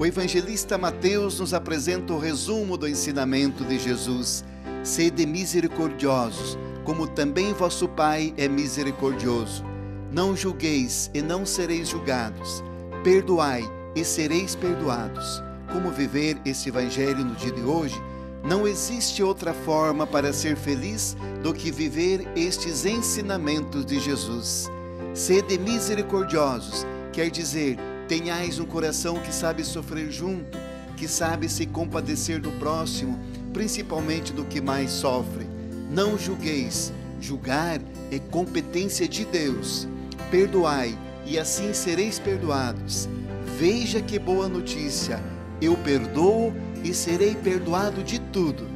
O evangelista Mateus nos apresenta o resumo do ensinamento de Jesus. Sede misericordiosos, como também vosso Pai é misericordioso. Não julgueis e não sereis julgados. Perdoai e sereis perdoados. Como viver esse evangelho no dia de hoje? Não existe outra forma para ser feliz do que viver estes ensinamentos de Jesus. Sede misericordiosos, quer dizer, tenhais um coração que sabe sofrer junto, que sabe se compadecer do próximo, principalmente do que mais sofre. Não julgueis, julgar é competência de Deus. Perdoai, e assim sereis perdoados. Veja que boa notícia! Eu perdoo e serei perdoado de tudo.